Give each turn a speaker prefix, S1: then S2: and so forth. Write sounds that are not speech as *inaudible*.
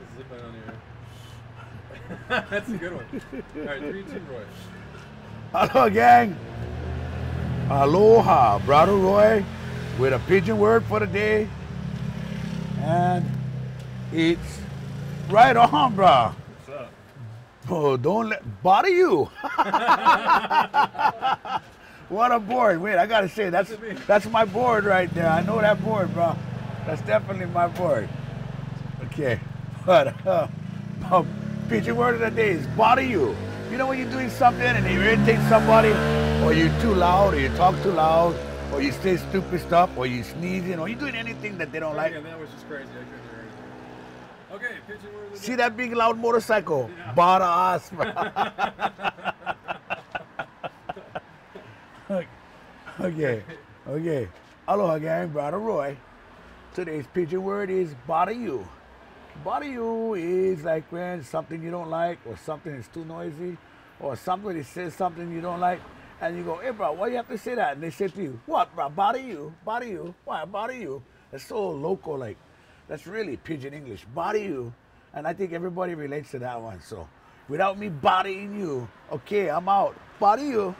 S1: Let's zip it on here. *laughs* That's a good one. All right, three, two, Roy.
S2: Hello, gang. Aloha, Bradda Roy, with a pidgin word for the day. And it's right on, bro.
S1: What's up?
S2: Oh, don't let bother you. *laughs* what a board. Wait, I gotta say that's
S1: Look at me.
S2: that's my board right there. I know that board, bro. That's definitely my board. Okay, but uh, pidgin word of the day is bother you. You know when you're doing something and you irritate somebody, or you're too loud, or you talk too loud, or you say stupid stuff, or you sneezing, or you're doing anything that they don't like.
S1: Again, that was just crazy. I couldn't hear anything. Okay, pidgin word of the
S2: See that big loud motorcycle?
S1: Yeah. *laughs*
S2: Bother us, *laughs* *laughs* okay, okay. Aloha gang, Bradda Roy. Today's pidgin word is bother you. You is like when something you don't like, or something is too noisy, or somebody says something you don't like, and you go, hey bro, why you have to say that? And they say to you, what bro, bother you? Bother you? Why bother you? That's so local, like, that's really pidgin English. Bother you. And I think everybody relates to that one. So without me bothering you, okay, I'm out. Bother you.